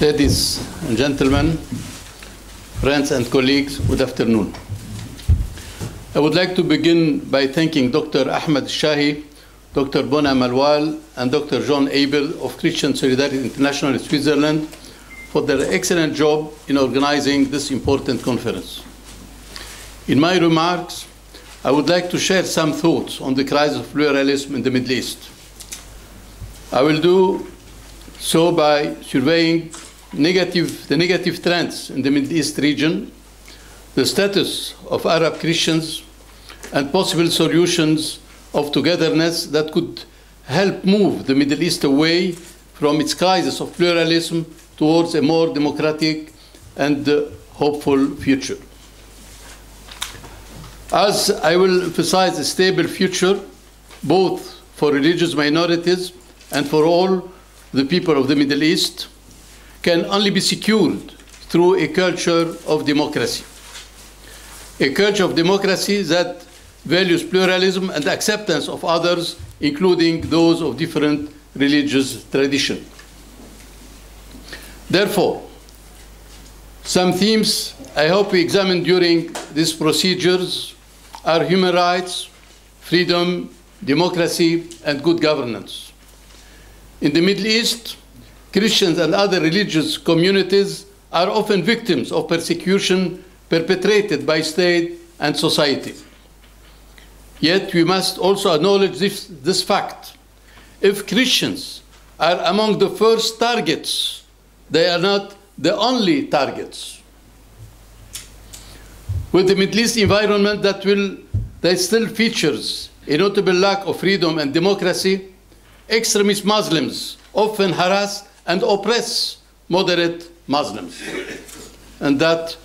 Ladies and gentlemen, friends and colleagues, good afternoon. I would like to begin by thanking Dr. Ahmed Shahi, Dr. Bona Malwal, and Dr. John Eibner of Christian Solidarity International in Switzerland for their excellent job in organizing this important conference. In my remarks, I would like to share some thoughts on the crisis of pluralism in the Middle East. I will do so by surveying negative, the negative trends in the Middle East region, the status of Arab Christians, and possible solutions of togetherness that could help move the Middle East away from its crisis of pluralism towards a more democratic and uh, hopeful future. As I will emphasize a stable future, both for religious minorities and for all the people of the Middle East, can only be secured through a culture of democracy. A culture of democracy that values pluralism and acceptance of others, including those of different religious tradition. Therefore, some themes I hope we examine during these procedures are human rights, freedom, democracy, and good governance. In the Middle East, Christians and other religious communities are often victims of persecution perpetrated by state and society. Yet we must also acknowledge this, this fact. If Christians are among the first targets, they are not the only targets. With the Middle East environment that will that still features a notable lack of freedom and democracy, extremist Muslims often harass and oppress moderate Muslims. And that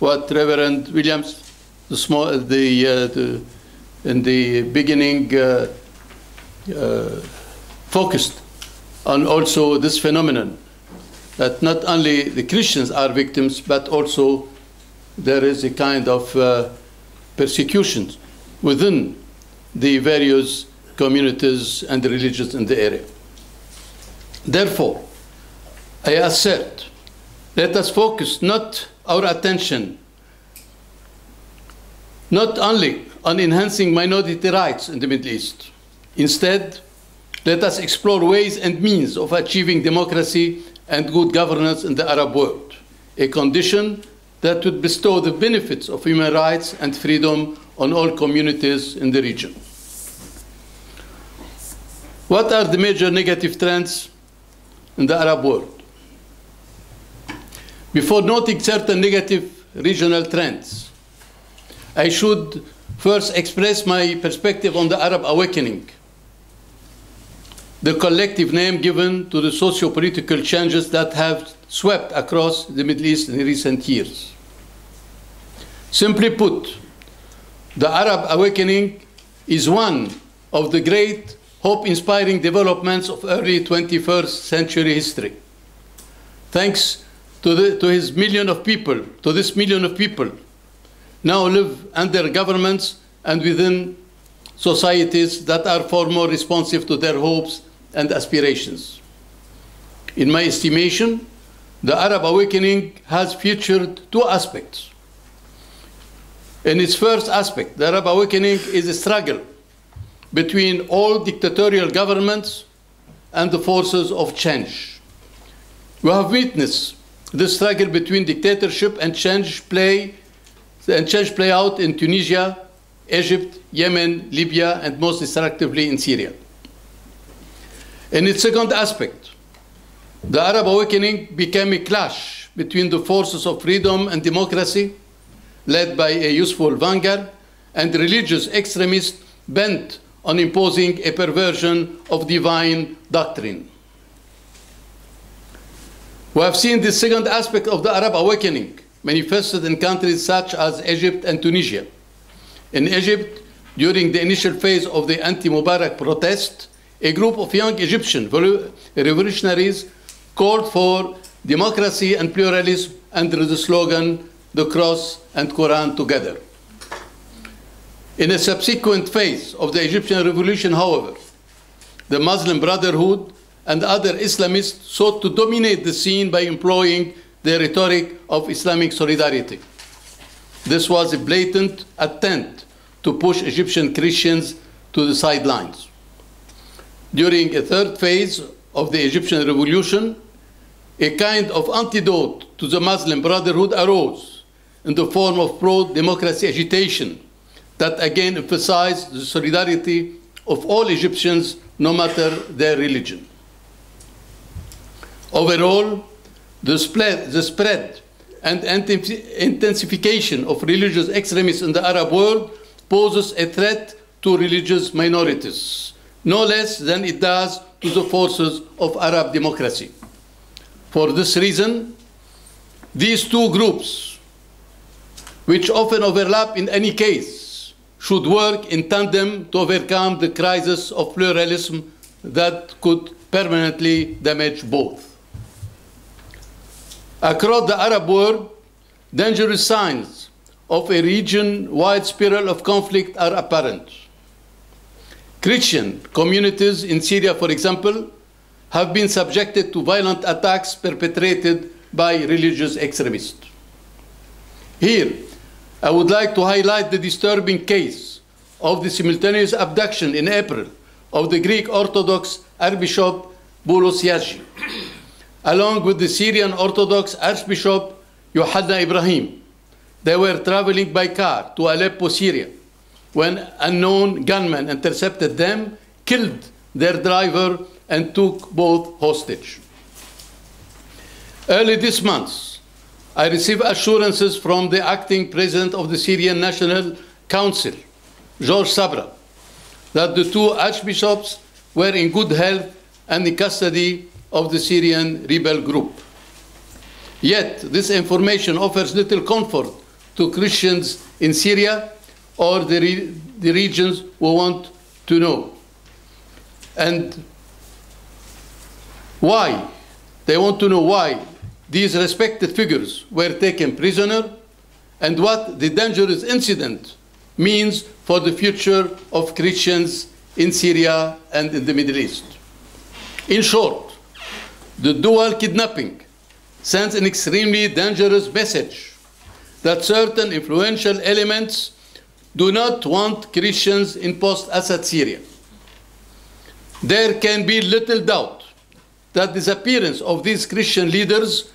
what Reverend Williams the small, the, uh, the, in the beginning uh, uh, focused on also this phenomenon that not only the Christians are victims, but also there is a kind of uh, persecution within the various communities and religions in the area. Therefore, I assert, let us focus not our attention not only on enhancing minority rights in the Middle East. Instead, let us explore ways and means of achieving democracy and good governance in the Arab world, a condition that would bestow the benefits of human rights and freedom on all communities in the region. What are the major negative trends in the Arab world? Before noting certain negative regional trends, I should first express my perspective on the Arab awakening, the collective name given to the socio-political changes that have swept across the Middle East in recent years. Simply put, the Arab awakening is one of the great hope-inspiring developments of early 21st century history. Thanks to, the, to his million of people, to this million of people, now live under governments and within societies that are far more responsive to their hopes and aspirations. In my estimation, the Arab awakening has featured two aspects. In its first aspect, the Arab awakening is a struggle between all dictatorial governments and the forces of change. We have witnessed the struggle between dictatorship and change play and change play out in Tunisia, Egypt, Yemen, Libya, and most destructively in Syria. In its second aspect, the Arab awakening became a clash between the forces of freedom and democracy, led by a useful vanguard, and religious extremists bent on imposing a perversion of divine doctrine. We have seen the second aspect of the Arab awakening manifested in countries such as Egypt and Tunisia. In Egypt, during the initial phase of the anti-Mubarak protest, a group of young Egyptian revolutionaries called for democracy and pluralism under the slogan, the cross and Quran together. In a subsequent phase of the Egyptian revolution, however, the Muslim Brotherhood and other Islamists sought to dominate the scene by employing the rhetoric of Islamic solidarity. This was a blatant attempt to push Egyptian Christians to the sidelines. During a third phase of the Egyptian revolution, a kind of antidote to the Muslim Brotherhood arose in the form of pro-democracy agitation that again emphasized the solidarity of all Egyptians, no matter their religion. Overall, the spread, the spread and intensification of religious extremism in the Arab world poses a threat to religious minorities, no less than it does to the forces of Arab democracy. For this reason, these two groups, which often overlap in any case, should work in tandem to overcome the crisis of pluralism that could permanently damage both. Across the Arab world, dangerous signs of a region-wide spiral of conflict are apparent. Christian communities in Syria, for example, have been subjected to violent attacks perpetrated by religious extremists. Here, I would like to highlight the disturbing case of the simultaneous abduction in April of the Greek Orthodox Archbishop Boulos Yazigi along with the Syrian Orthodox Archbishop Yohanna Ibrahim. They were traveling by car to Aleppo, Syria, when unknown gunmen intercepted them, killed their driver, and took both hostage. Early this month, I received assurances from the acting president of the Syrian National Council, George Sabra, that the two archbishops were in good health and in custody of the Syrian rebel group. Yet, this information offers little comfort to Christians in Syria or the, re the regions who want to know. And why? They want to know why these respected figures were taken prisoner and what the dangerous incident means for the future of Christians in Syria and in the Middle East. In short, the dual kidnapping sends an extremely dangerous message that certain influential elements do not want Christians in post-Assad Syria. There can be little doubt that the disappearance of these Christian leaders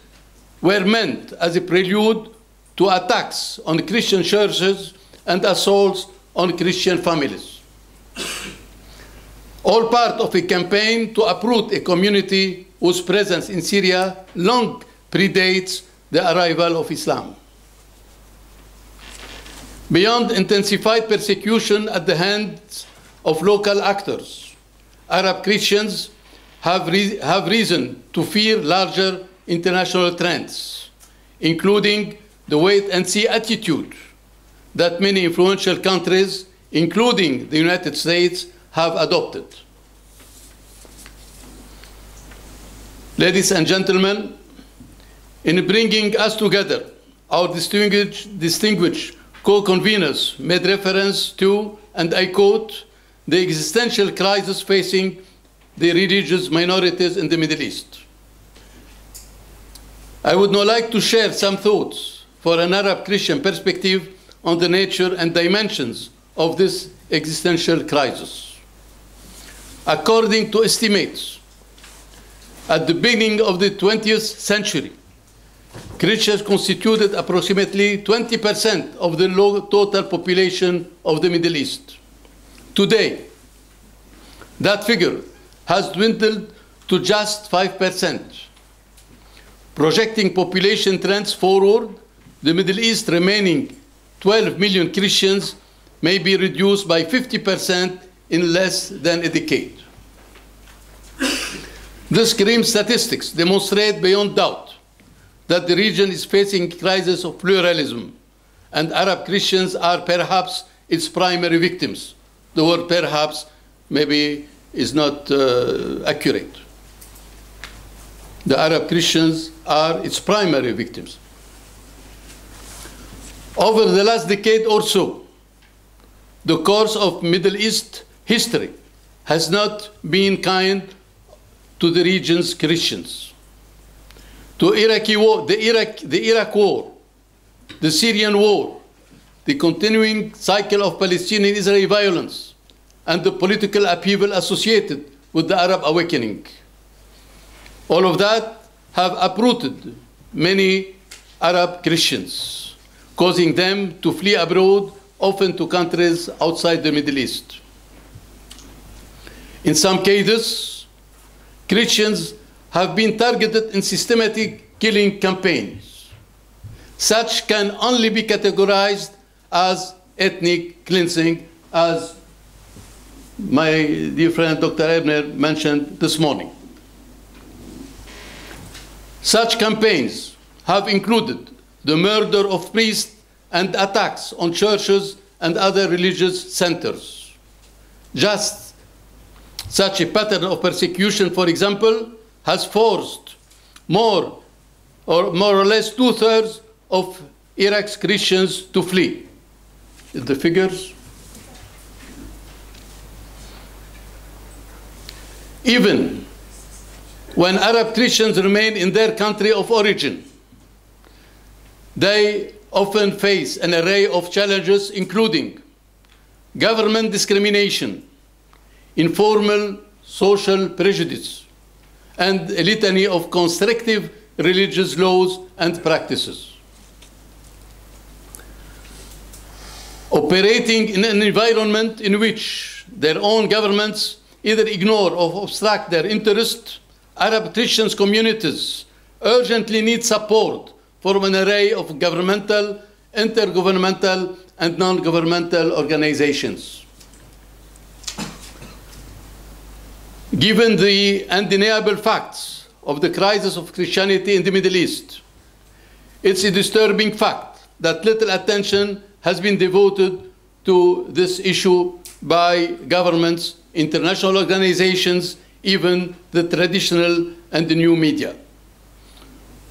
were meant as a prelude to attacks on Christian churches and assaults on Christian families. All part of a campaign to uproot a community whose presence in Syria long predates the arrival of Islam. Beyond intensified persecution at the hands of local actors, Arab Christians have, re have reason to fear larger international trends, including the wait and see attitude that many influential countries, including the United States, have adopted. Ladies and gentlemen, in bringing us together, our distinguished, distinguished co-conveners made reference to, and I quote, the existential crisis facing the religious minorities in the Middle East. I would now like to share some thoughts for an Arab Christian perspective on the nature and dimensions of this existential crisis. According to estimates, at the beginning of the 20th century, Christians constituted approximately 20% of the total population of the Middle East. Today, that figure has dwindled to just 5%. Projecting population trends forward, the Middle East remaining 12 million Christians may be reduced by 50% in less than a decade. These grim statistics demonstrate beyond doubt that the region is facing crisis of pluralism, and Arab Christians are perhaps its primary victims. The word perhaps maybe is not uh, accurate. The Arab Christians are its primary victims. Over the last decade or so, the course of Middle East history has not been kind to the region's Christians. To Iraqi war, the, Iraq, the Iraq war, the Syrian war, the continuing cycle of Palestinian-Israeli violence, and the political upheaval associated with the Arab awakening. All of that have uprooted many Arab Christians, causing them to flee abroad, often to countries outside the Middle East. In some cases, Christians have been targeted in systematic killing campaigns. Such can only be categorized as ethnic cleansing, as my dear friend Dr. Eibner mentioned this morning. Such campaigns have included the murder of priests and attacks on churches and other religious centers. Just such a pattern of persecution, for example, has forced more or more or less two-thirds of Iraq's Christians to flee. The figures even when Arab Christians remain in their country of origin. They often face an array of challenges, including government discrimination, informal social prejudice, and a litany of constrictive religious laws and practices. Operating in an environment in which their own governments either ignore or obstruct their interest, Arab Christian communities urgently need support from an array of governmental, intergovernmental, and non-governmental organizations. Given the undeniable facts of the crisis of Christianity in the Middle East, it's a disturbing fact that little attention has been devoted to this issue by governments, international organizations, even the traditional and the new media.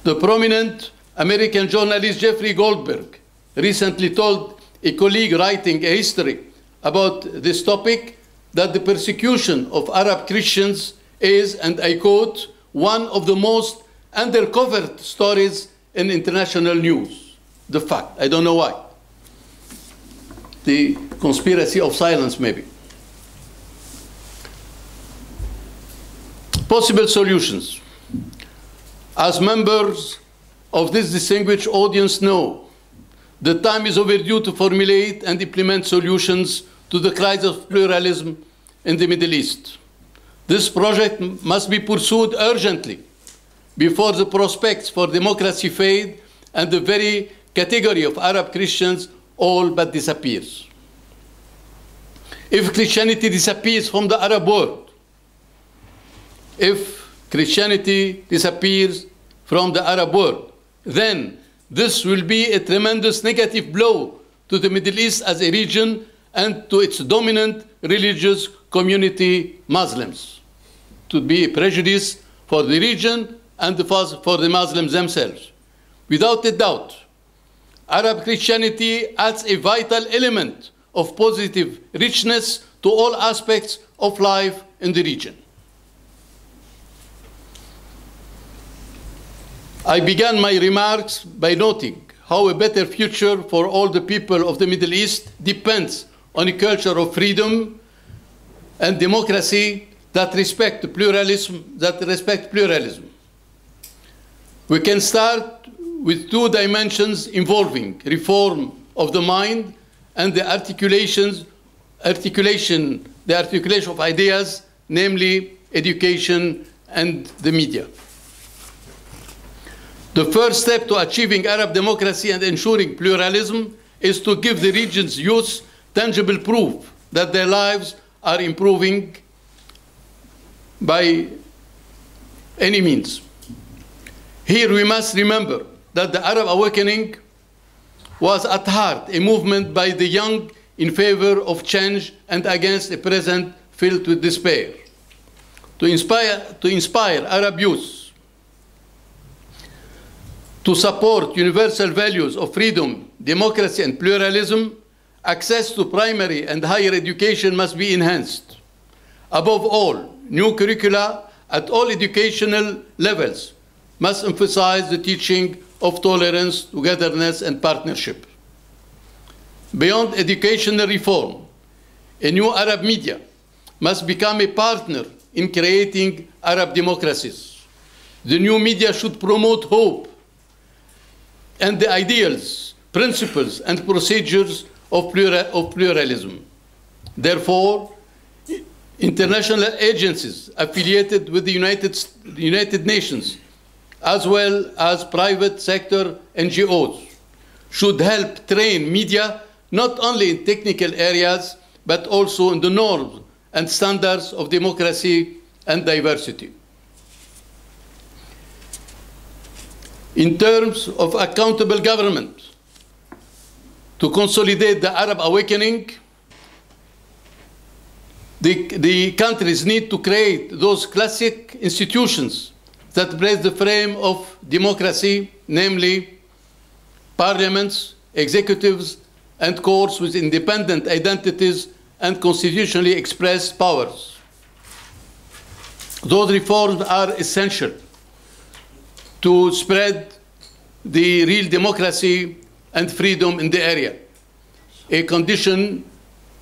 The prominent American journalist Jeffrey Goldberg recently told a colleague writing a history about this topic that the persecution of Arab Christians is, and I quote, one of the most undercovered stories in international news. The fact, I don't know why. The conspiracy of silence, maybe. Possible solutions. As members of this distinguished audience know, the time is overdue to formulate and implement solutions to the crisis of pluralism in the Middle East. This project must be pursued urgently before the prospects for democracy fade and the very category of Arab Christians all but disappears. If Christianity disappears from the Arab world, if Christianity disappears from the Arab world, then this will be a tremendous negative blow to the Middle East as a region and to its dominant religious community, Muslims. To be a prejudice for the region and for the Muslims themselves. Without a doubt, Arab Christianity adds a vital element of positive richness to all aspects of life in the region. I began my remarks by noting how a better future for all the people of the Middle East depends on a culture of freedom and democracy that respect pluralism, that respect pluralism. We can start with two dimensions involving reform of the mind and the articulations, articulation, the articulation of ideas, namely education and the media. The first step to achieving Arab democracy and ensuring pluralism is to give the region's youth tangible proof that their lives are improving by any means. Here we must remember that the Arab awakening was at heart a movement by the young in favor of change and against a present filled with despair. To inspire, to inspire Arab youth to support universal values of freedom, democracy, and pluralism, access to primary and higher education must be enhanced. Above all, new curricula at all educational levels must emphasize the teaching of tolerance, togetherness, and partnership. Beyond educational reform, a new Arab media must become a partner in creating Arab democracies. The new media should promote hope and the ideals, principles, and procedures of, plura of pluralism. Therefore, international agencies affiliated with the United, the United Nations, as well as private sector NGOs, should help train media not only in technical areas, but also in the norms and standards of democracy and diversity. In terms of accountable government, to consolidate the Arab awakening, the, the countries need to create those classic institutions that place the frame of democracy, namely parliaments, executives, and courts with independent identities and constitutionally expressed powers. Those reforms are essential to spread the real democracy and freedom in the area. A condition,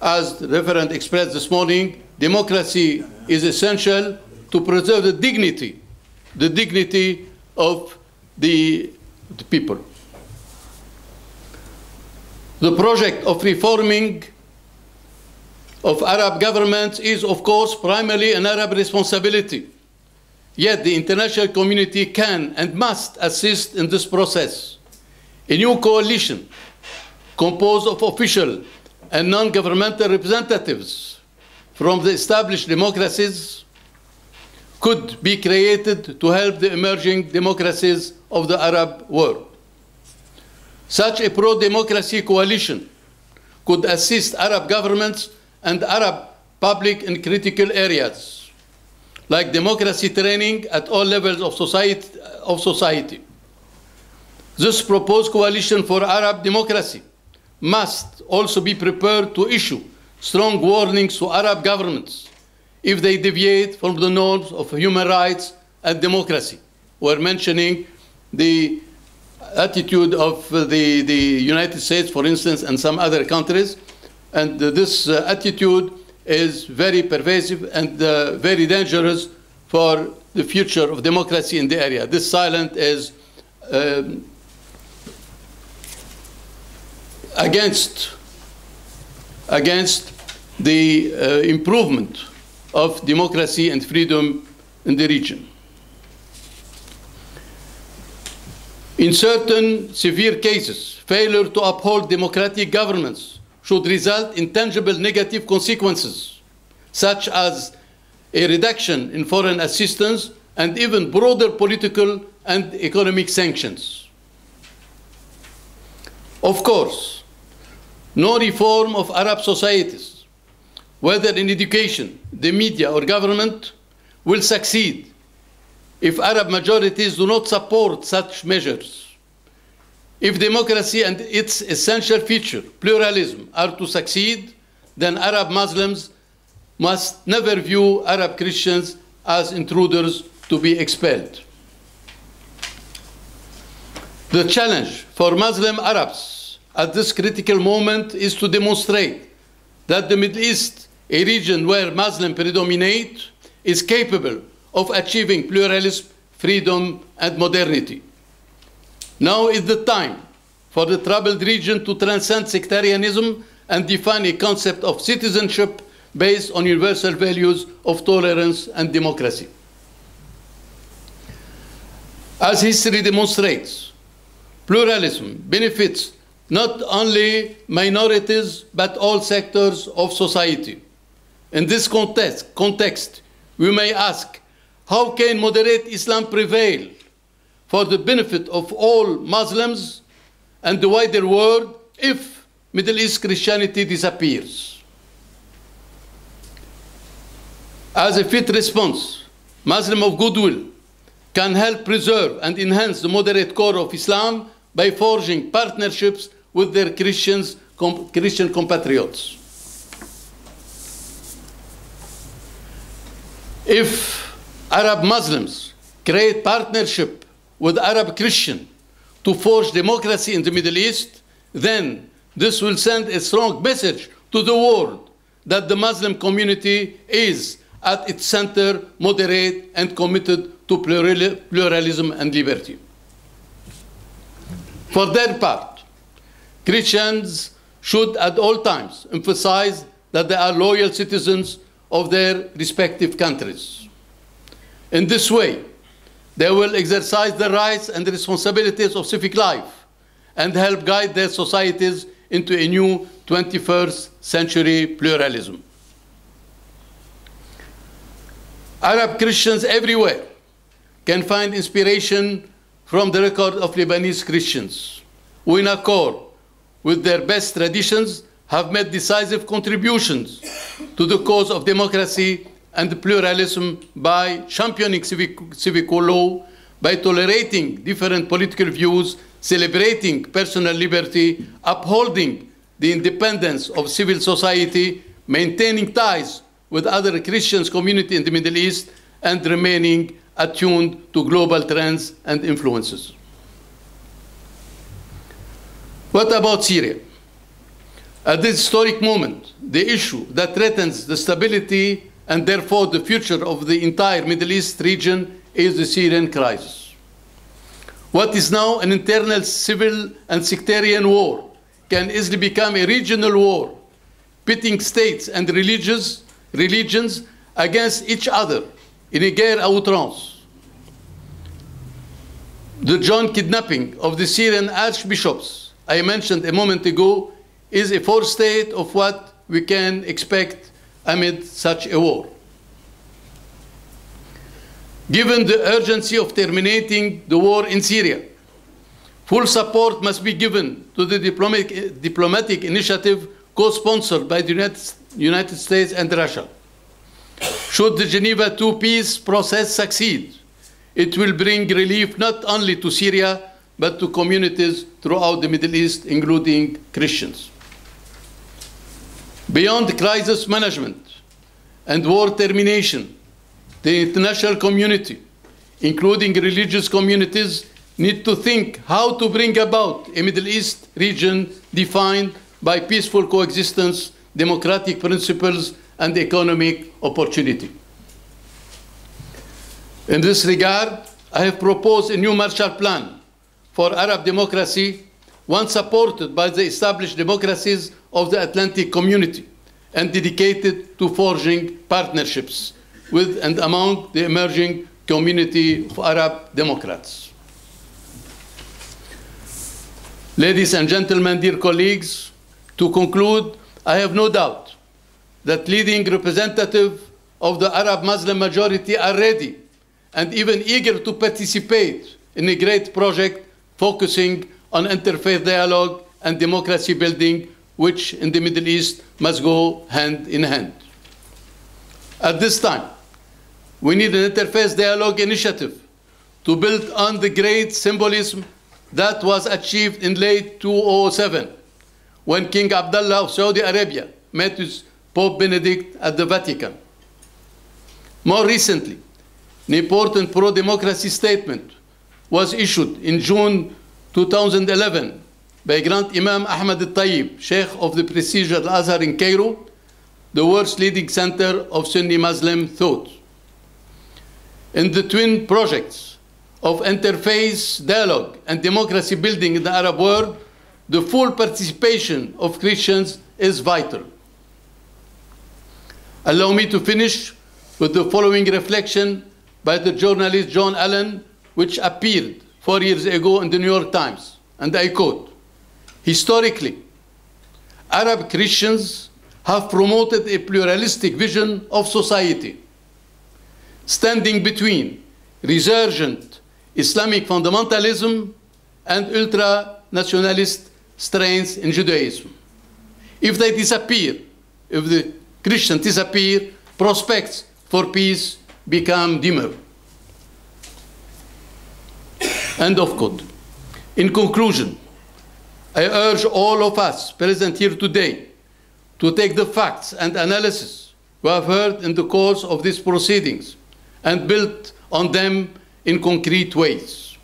as the referent expressed this morning, democracy is essential to preserve the dignity, the dignity of the, the people. The project of reforming of Arab governments is, of course, primarily an Arab responsibility. Yet the international community can and must assist in this process. A new coalition composed of official and non-governmental representatives from the established democracies could be created to help the emerging democracies of the Arab world. Such a pro-democracy coalition could assist Arab governments and Arab public in critical areas, like democracy training at all levels of society. Of society. This proposed coalition for Arab democracy must also be prepared to issue strong warnings to Arab governments if they deviate from the norms of human rights and democracy. We're mentioning the attitude of the, the United States, for instance, and some other countries. And this uh, attitude is very pervasive and uh, very dangerous for the future of democracy in the area. This silence is um, against, against the uh, improvement of democracy and freedom in the region. In certain severe cases, failure to uphold democratic governments should result in tangible negative consequences, such as a reduction in foreign assistance and even broader political and economic sanctions. Of course, no reform of Arab societies, whether in education, the media, or government, will succeed if Arab majorities do not support such measures. If democracy and its essential feature, pluralism, are to succeed, then Arab Muslims must never view Arab Christians as intruders to be expelled. The challenge for Muslim Arabs at this critical moment is to demonstrate that the Middle East, a region where Muslims predominate, is capable of achieving pluralism, freedom, and modernity. Now is the time for the troubled region to transcend sectarianism and define a concept of citizenship based on universal values of tolerance and democracy. As history demonstrates, pluralism benefits not only minorities but all sectors of society. In this context, context we may ask how can moderate Islam prevail for the benefit of all Muslims and the wider world if Middle East Christianity disappears? As a fit response, Muslim of goodwill can help preserve and enhance the moderate core of Islam by forging partnerships with their Christians, Christian compatriots. If Arab Muslims create partnership with Arab Christian to forge democracy in the Middle East, then this will send a strong message to the world that the Muslim community is at its center, moderate and committed to pluralism and liberty. For their part, Christians should at all times emphasize that they are loyal citizens of their respective countries. In this way, they will exercise the rights and the responsibilities of civic life and help guide their societies into a new 21st century pluralism. Arab Christians everywhere can find inspiration from the record of Lebanese Christians, who in accord with their best traditions have made decisive contributions to the cause of democracy and pluralism by championing civic, civic law, by tolerating different political views, celebrating personal liberty, upholding the independence of civil society, maintaining ties with other Christian community in the Middle East, and remaining attuned to global trends and influences. What about Syria? At this historic moment, the issue that threatens the stability and therefore the future of the entire Middle East region is the Syrian crisis. What is now an internal civil and sectarian war can easily become a regional war, pitting states and religious, religions against each other in a guerre à outrance. The joint kidnapping of the Syrian archbishops I mentioned a moment ago is a forestate of what we can expect amid such a war. Given the urgency of terminating the war in Syria, full support must be given to the diplomatic, diplomatic initiative co-sponsored by the United, United States and Russia. Should the Geneva II peace process succeed, it will bring relief not only to Syria, but to communities throughout the Middle East, including Christians. Beyond crisis management and war termination, the international community, including religious communities, need to think how to bring about a Middle East region defined by peaceful coexistence, democratic principles, and economic opportunity. In this regard, I have proposed a new Marshall Plan for Arab democracy, one supported by the established democracies of the Atlantic community and dedicated to forging partnerships with and among the emerging community of Arab Democrats. Ladies and gentlemen, dear colleagues, to conclude, I have no doubt that leading representatives of the Arab Muslim majority are ready and even eager to participate in a great project focusing on interfaith dialogue and democracy building, which in the Middle East must go hand in hand. At this time, we need an interfaith dialogue initiative to build on the great symbolism that was achieved in late 2007 when King Abdullah of Saudi Arabia met with Pope Benedict at the Vatican. More recently, an important pro-democracy statement was issued in June 2011 by Grand Imam Ahmad al-Tayyib, Sheikh of the prestigious Al-Azhar in Cairo, the world's leading center of Sunni Muslim thought. In the twin projects of interfaith dialogue and democracy building in the Arab world, the full participation of Christians is vital. Allow me to finish with the following reflection by the journalist John Allen, which appeared four years ago in the New York Times. And I quote Historically, Arab Christians have promoted a pluralistic vision of society, standing between resurgent Islamic fundamentalism and ultra nationalist strains in Judaism. If they disappear, if the Christians disappear, prospects for peace become dimmer. End of quote. In conclusion, I urge all of us present here today to take the facts and analysis we have heard in the course of these proceedings and build on them in concrete ways.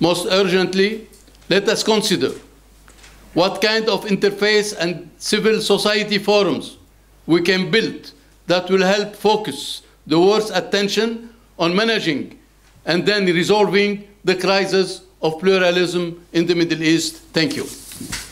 Most urgently, let us consider what kind of interfaith and civil society forums we can build that will help focus the world's attention on managing and then resolving the crisis of pluralism in the Middle East. Thank you.